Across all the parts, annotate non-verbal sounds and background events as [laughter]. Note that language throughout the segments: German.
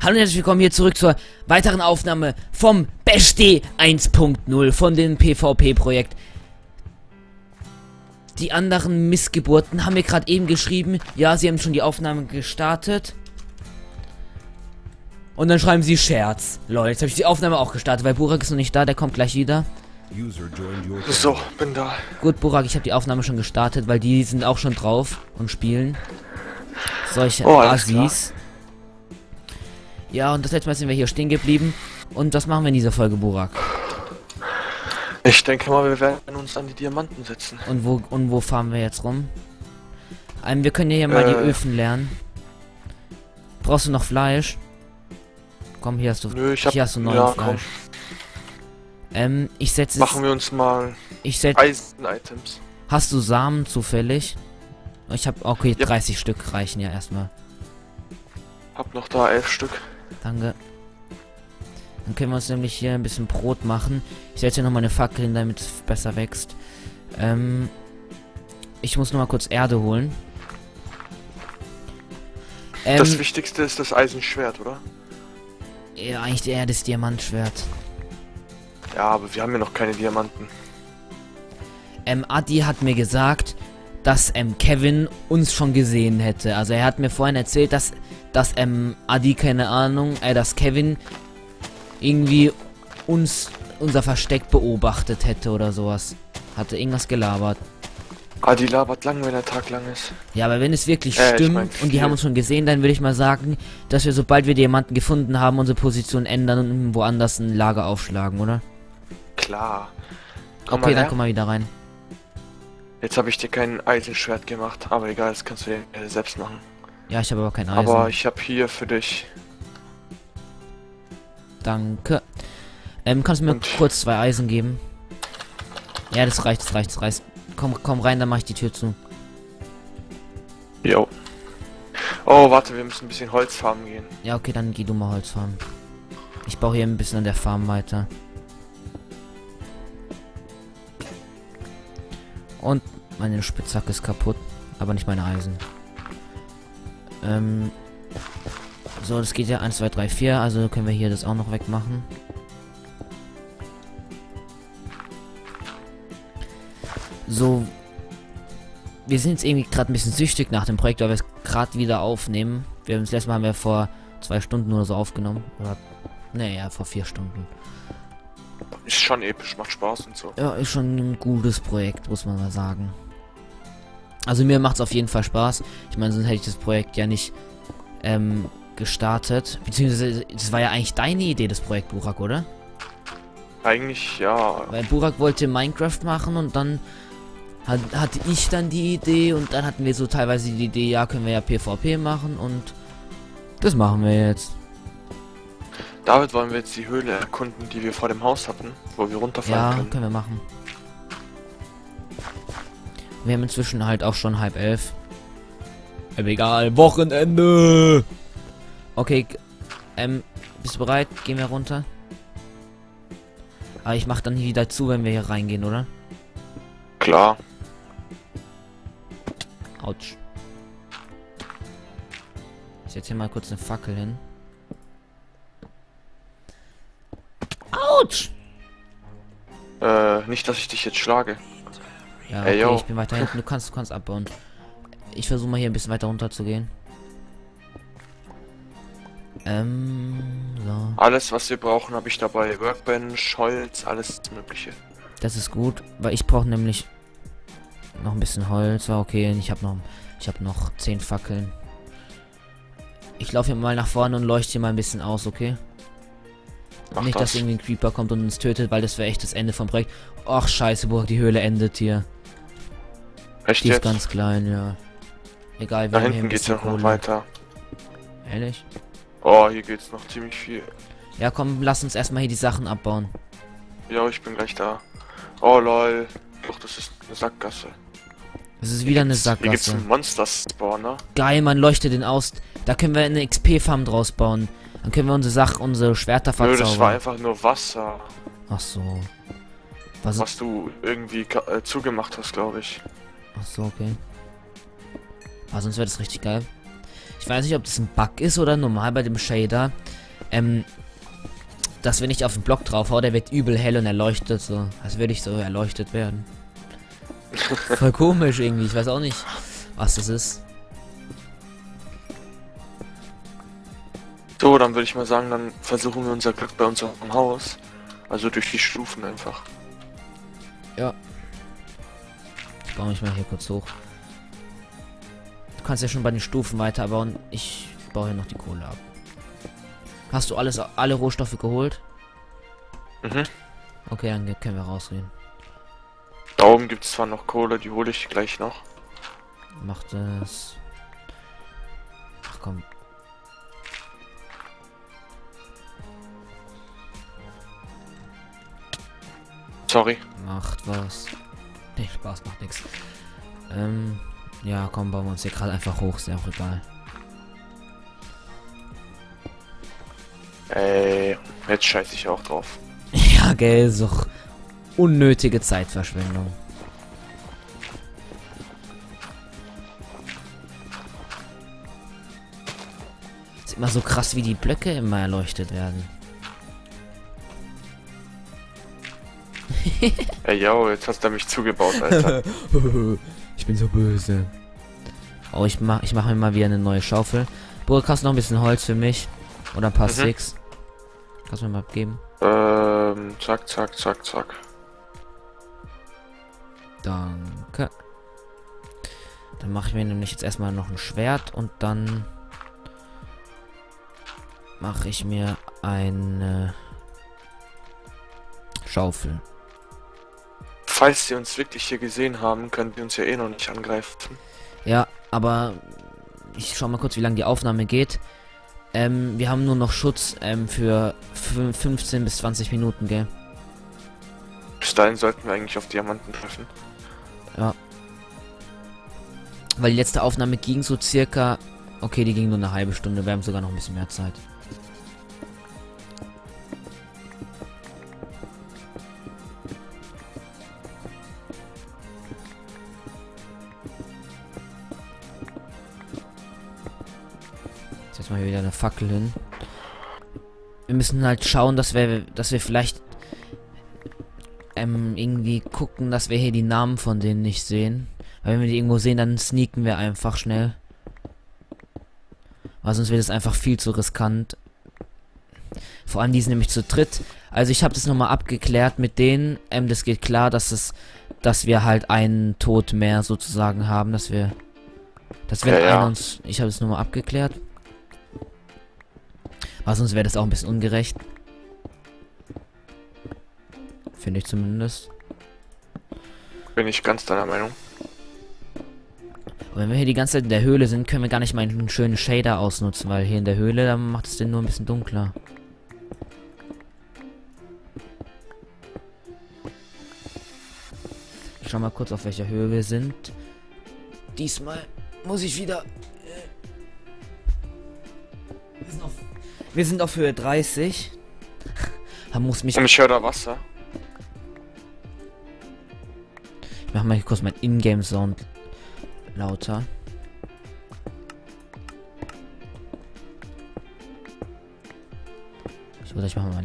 Hallo und herzlich willkommen hier zurück zur weiteren Aufnahme vom Beste 1.0 von dem PvP-Projekt. Die anderen Missgeburten haben mir gerade eben geschrieben, ja, sie haben schon die Aufnahme gestartet. Und dann schreiben sie Scherz. Lol, jetzt habe ich die Aufnahme auch gestartet, weil Burak ist noch nicht da, der kommt gleich wieder. So, bin da. Gut, Burak, ich habe die Aufnahme schon gestartet, weil die sind auch schon drauf und spielen. Solche Oh, alles Assis. Ja, und das letzte Mal sind wir hier stehen geblieben. Und was machen wir in dieser Folge, Burak? Ich denke mal, wir werden uns an die Diamanten setzen. Und wo, und wo fahren wir jetzt rum? Ähm, wir können ja hier mal die Äh. Öfen lernen. Brauchst du noch Fleisch? Komm, hier hast du, Nö, ich hab. hier hast du neues ja, komm. Fleisch. Ähm, ich setze Machen wir uns mal ich setz, Eisen-Items. Hast du Samen zufällig? Ich habe okay, Ja. 30 Stück reichen ja erstmal. Hab noch da elf Stück. Danke. Dann können wir uns nämlich hier ein bisschen Brot machen. Ich setze hier noch mal eine Fackel hin, damit es besser wächst. Ähm, ich muss noch mal kurz Erde holen. Ähm, das Wichtigste ist das Eisenschwert, oder? ja, eigentlich eher das Diamantschwert. Ja, aber wir haben ja noch keine Diamanten. Ähm, Adi hat mir gesagt, dass ähm, Kevin uns schon gesehen hätte. Also er hat mir vorhin erzählt, dass, dass ähm, Adi, keine Ahnung, äh, dass Kevin irgendwie uns unser Versteck beobachtet hätte oder sowas. Hatte irgendwas gelabert. Ah, die labert lang, wenn der Tag lang ist. Ja, aber wenn es wirklich Äh, ich stimmt mein, und die haben uns schon gesehen, dann würde ich mal sagen, dass wir sobald wir Diamanten gefunden haben, unsere Position ändern und woanders ein Lager aufschlagen, oder? Klar. Komm okay, dann her. komm mal wieder rein. Jetzt habe ich dir kein Eisenschwert gemacht, aber egal, das kannst du dir selbst machen. Ja, ich habe aber kein Eisen. Aber ich habe hier für dich. Danke. Ähm, kannst du mir Und- kurz zwei Eisen geben? Ja, das reicht, das reicht, das reicht. Komm, komm rein, dann mach ich die Tür zu. Jo. Oh, warte, wir müssen ein bisschen Holz farmen gehen. Ja, okay, dann geh du mal Holz farmen. Ich baue hier ein bisschen an der Farm weiter. Und meine Spitzhacke ist kaputt, aber nicht meine Eisen. Ähm. So, das geht ja 1, 2, 3, 4, also können wir hier das auch noch wegmachen. So. Wir sind jetzt irgendwie gerade ein bisschen süchtig nach dem Projekt, weil wir es gerade wieder aufnehmen. Wir haben das letzte Mal haben wir vor zwei Stunden oder so aufgenommen. Oder. Naja, vor vier Stunden. Ist schon episch, macht Spaß und so. Ja, ist schon ein gutes Projekt, muss man mal sagen. Also mir macht es auf jeden Fall Spaß. Ich meine, sonst hätte ich das Projekt ja nicht ähm, gestartet. Beziehungsweise, das war ja eigentlich deine Idee, das Projekt Burak, oder? Eigentlich, ja. Weil Burak wollte Minecraft machen und dann hat, hatte ich dann die Idee und dann hatten wir so teilweise die Idee, ja, können wir ja PvP machen und das machen wir jetzt. David wollen wir jetzt die Höhle erkunden, die wir vor dem Haus hatten, wo wir runterfallen Ja, können. können wir machen. Wir haben inzwischen halt auch schon halb elf. Aber egal, Wochenende! Okay, ähm, bist du bereit? Gehen wir runter? Aber ich mach dann wieder zu, wenn wir hier reingehen, oder? Klar. Autsch. Ich setze hier mal kurz eine Fackel hin. Autsch! Äh, nicht, dass ich dich jetzt schlage. Ja, Ey, okay, yo. ich bin weiter hinten. Du kannst, du kannst abbauen. Ich versuche mal hier ein bisschen weiter runter zu gehen. Ähm, so. Alles, was wir brauchen, habe ich dabei. Workbench, Holz, alles mögliche. Das ist gut, weil ich brauche nämlich noch ein bisschen Holz. War okay, ich habe noch, ich habe noch zehn Fackeln. Ich laufe hier mal nach vorne und leuchte hier mal ein bisschen aus, okay? Mach Nicht, dass das. irgendwie ein Creeper kommt und uns tötet, weil das wäre echt das Ende vom Projekt. Ach, scheiße, Burg, die Höhle endet hier. Echt Die ist jetzt? ganz klein, ja. Egal, da wir hier hinten geht's ja noch weiter. Ehrlich? Oh, hier geht's noch ziemlich viel. Ja, komm, lass uns erstmal hier die Sachen abbauen. Ja, ich bin gleich da. Oh lol. Doch, das ist eine Sackgasse. Es ist wieder eine Hier gibt's Sackgasse. einen Monster-Spawner. Geil, man leuchtet den aus. Da können wir eine XP-Farm draus bauen. Dann können wir unsere Sachen, unsere Schwerter Nö, das war verzaubern. einfach nur Wasser, Ach so. Was? was du irgendwie äh, zugemacht hast, glaube ich. Ach so, okay. Aber sonst wäre das richtig geil. Ich weiß nicht, ob das ein Bug ist oder normal bei dem Shader. ähm, dass wenn ich auf den Block drauf hau, der wird übel hell und erleuchtet so. Als würde ich so erleuchtet werden. [laughs] Voll komisch irgendwie, ich weiß auch nicht, was das ist. So, dann würde ich mal sagen, dann versuchen wir unser Glück bei unserem Haus. Also durch die Stufen einfach. Ja. Ich baue mich mal hier kurz hoch. Du kannst ja schon bei den Stufen weiterbauen. Ich baue hier noch die Kohle ab. Hast du alles, alle Rohstoffe geholt? Mhm. Okay, dann können wir rausgehen. Da oben gibt es zwar noch Kohle, die hole ich gleich noch. Mach das. Ach komm. Sorry. Macht was. Nee, Spaß macht nichts. Ähm, ja, komm, bauen wir uns hier gerade einfach hoch, ist ja auch egal. Ey, jetzt scheiße ich auch drauf. [laughs] Ja, gell, so unnötige Zeitverschwendung. Ist immer so krass, wie die Blöcke immer erleuchtet werden. [laughs] Ey, yo, jetzt hast du mich zugebaut, Alter. [laughs] ich bin so böse. Oh, ich mach, ich mache mir mal wieder eine neue Schaufel. Burg, hast du noch ein bisschen Holz für mich? Oder ein paar Mhm. Sticks? Kannst du mir mal geben? ähm, zack, zack, zack, zack. Danke. Dann mache ich mir nämlich jetzt erstmal noch ein Schwert und dann mache ich mir eine Schaufel. Falls sie uns wirklich hier gesehen haben, können die uns ja eh noch nicht angreifen. Ja, aber ich schau mal kurz, wie lange die Aufnahme geht. Ähm, wir haben nur noch Schutz ähm, für fün- 15 bis 20 Minuten, gell? Bis dahin sollten wir eigentlich auf Diamanten treffen. Weil die letzte Aufnahme ging so circa... Okay, die ging nur eine halbe Stunde. Wir haben sogar noch ein bisschen mehr Zeit. Fackel hin. Wir müssen halt schauen, dass wir, dass wir vielleicht ähm, irgendwie gucken, dass wir hier die Namen von denen nicht sehen. Weil wenn wir die irgendwo sehen, dann sneaken wir einfach schnell. Weil sonst wird es einfach viel zu riskant. Vor allem die sind nämlich zu dritt. Also ich habe das nochmal abgeklärt mit denen. Ähm, das geht klar, dass es, dass wir halt einen Tod mehr sozusagen haben, dass wir, dass wenn Ja, ja. einer uns, ich habe es nochmal abgeklärt. Weil sonst wäre das auch ein bisschen ungerecht. Finde ich zumindest. Bin ich ganz deiner Meinung. Und wenn wir hier die ganze Zeit in der Höhle sind, können wir gar nicht mal einen schönen Shader ausnutzen, weil hier in der Höhle, da macht es den nur ein bisschen dunkler. Ich schau mal kurz, auf welcher Höhe wir sind. Diesmal muss ich wieder... wir sind auf Höhe 30. Da [laughs] muss mich... Ich höre da Wasser. Ich mach mal kurz mein Ingame-Sound lauter. Würde ich mache mal.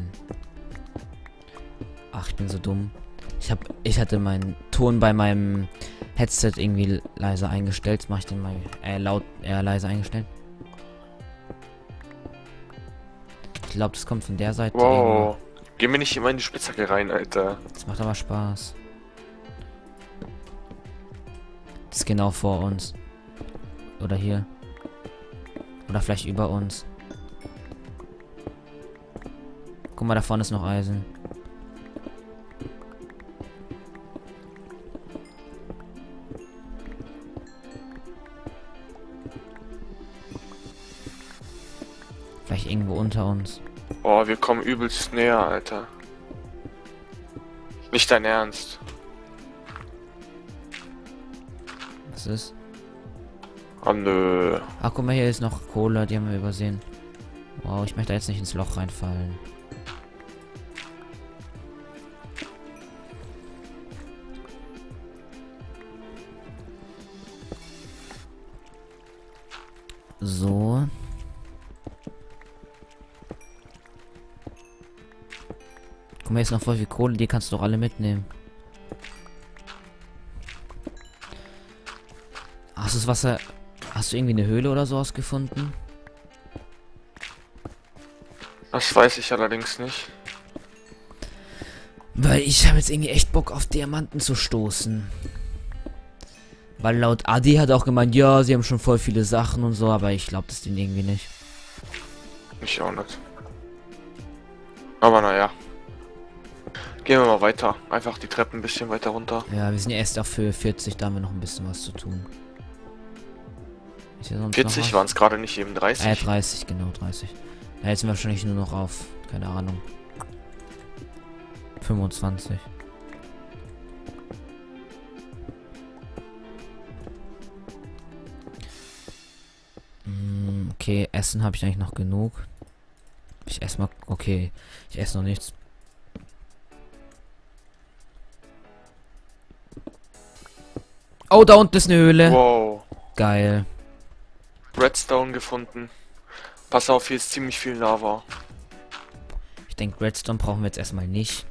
Ach, ich bin so dumm. Ich hab, ich hatte meinen Ton bei meinem Headset irgendwie leiser eingestellt. Mach ich den mal äh, laut, äh, leise eingestellt. Glaube, das kommt von der Seite. Wow. Geh mir nicht immer in die Spitzhacke rein, Alter. Das macht aber Spaß. Das ist genau vor uns. Oder hier. Oder vielleicht über uns. Guck mal, da vorne ist noch Eisen. Vielleicht irgendwo unter uns. Oh, wir kommen übelst näher, Alter. Nicht dein Ernst. Was ist? Oh nö. Ach, guck mal, hier ist noch Kohle, die haben wir übersehen. Wow, ich möchte da jetzt nicht ins Loch reinfallen. So. Mal, ist noch voll viel Kohle, die kannst du doch alle mitnehmen. Hast du das Wasser... Hast du irgendwie eine Höhle oder sowas gefunden? Das weiß ich allerdings nicht. Weil ich habe jetzt irgendwie echt Bock auf Diamanten zu stoßen. Weil laut Adi hat auch gemeint, ja, sie haben schon voll viele Sachen und so, aber ich glaube das denen irgendwie nicht. Ich auch nicht. Aber naja. Gehen wir mal weiter. Einfach die Treppen ein bisschen weiter runter. Ja, wir sind ja erst auf Höhe 40, da haben wir noch ein bisschen was zu tun. 40 waren es gerade nicht eben 30? Äh, 30, genau, 30. Da jetzt sind wir wahrscheinlich nur noch auf, keine Ahnung. 25. Mm, okay, Essen habe ich eigentlich noch genug. Ich esse mal. Okay, ich esse noch nichts. Oh, da unten ist eine Höhle. Wow. Geil. Redstone gefunden. Pass auf, hier ist ziemlich viel Lava. Ich denke, Redstone brauchen wir jetzt erstmal nicht.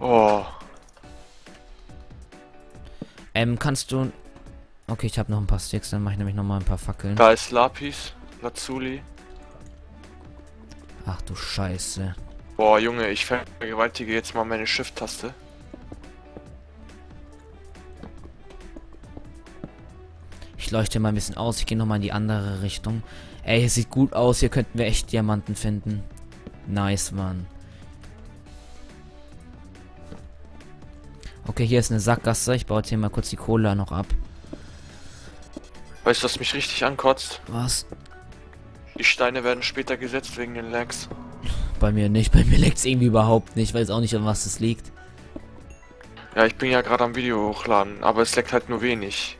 Oh. Ähm, kannst du... Okay, ich habe noch ein paar Sticks, dann mache ich nämlich noch mal ein paar Fackeln. Da ist Lapis, Lazuli. Ach du Scheiße. Boah, Junge, ich vergewaltige jetzt mal meine Shift-Taste. Ich leuchte mal ein bisschen aus. Ich gehe noch mal in die andere Richtung. Ey, hier sieht gut aus. Hier könnten wir echt Diamanten finden. Nice, Mann. Okay, hier ist eine Sackgasse. Ich baue jetzt hier mal kurz die Kohle noch ab. Weißt du, was mich richtig ankotzt? Was? Die Steine werden später gesetzt wegen den Lags. Bei mir nicht. [laughs] Bei mir leckt es irgendwie überhaupt nicht. Ich weiß auch nicht, an was es liegt. Ja, ich bin ja gerade am Video hochladen, aber es leckt halt nur wenig.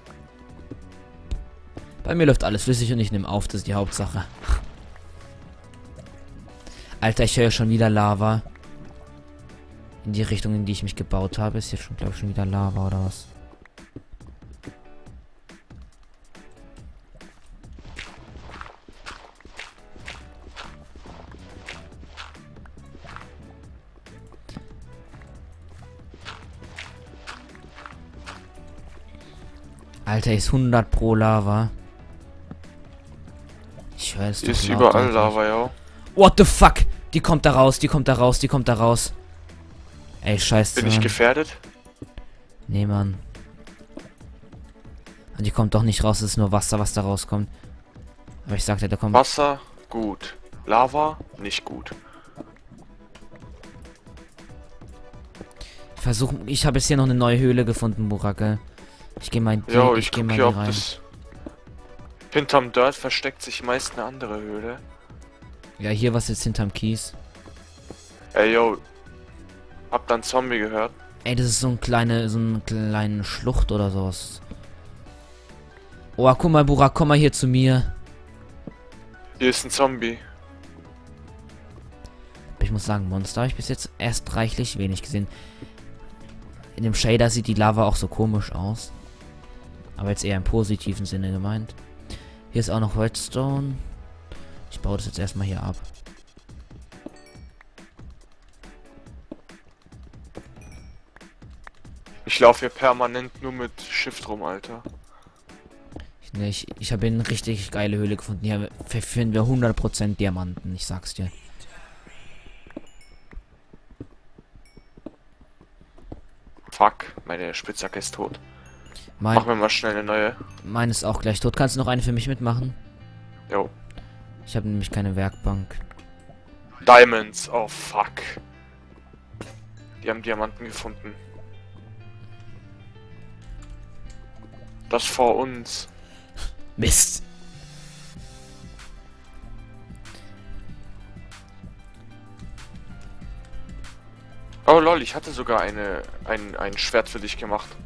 Bei mir läuft alles flüssig und ich nehme auf, das ist die Hauptsache. Alter, ich höre schon wieder Lava. In die Richtung, in die ich mich gebaut habe, ist hier schon, glaube ich, schon wieder Lava oder was? Alter, ist 100 pro Lava. Ich es Ist überall Lava, ja. What the fuck? Die kommt da raus, die kommt da raus, die kommt da raus. Ey, scheiße. Bin ich gefährdet? Nee, Mann. Und die kommt doch nicht raus, es ist nur Wasser, was da rauskommt. Aber ich sagte, da kommt... Wasser, gut. Lava, nicht gut. Ich versuche, ich habe jetzt hier noch eine neue Höhle gefunden, Burake. Ich gehe mal jo, ich, ich gehe mal hier, rein. Das hinterm Dirt versteckt sich meist eine andere Höhle. Ja, hier was jetzt hinterm Kies. Ey, yo. Hab dann Zombie gehört. Ey, das ist so ein kleine, so ein kleine Schlucht oder sowas. Oh, guck mal, Burak, komm mal hier zu mir. Hier ist ein Zombie. Ich muss sagen, Monster habe ich bis jetzt erst reichlich wenig gesehen. In dem Shader sieht die Lava auch so komisch aus. Aber jetzt eher im positiven Sinne gemeint. Hier ist auch noch Redstone. Ich baue das jetzt erstmal hier ab. Ich laufe hier permanent nur mit Shift rum, Alter. Ich, ne, ich, ich habe eine richtig geile Höhle gefunden. Hier finden wir 100% Diamanten, ich sag's dir. Fuck, meine Spitzhacke ist tot. Mein, Machen wir mal schnell eine neue. Meine ist auch gleich tot. Kannst du noch eine für mich mitmachen? Jo. Ich habe nämlich keine Werkbank. Diamonds, oh fuck. Die haben Diamanten gefunden. Das vor uns. Mist. Oh lol, ich hatte sogar eine ein, ein Schwert für dich gemacht.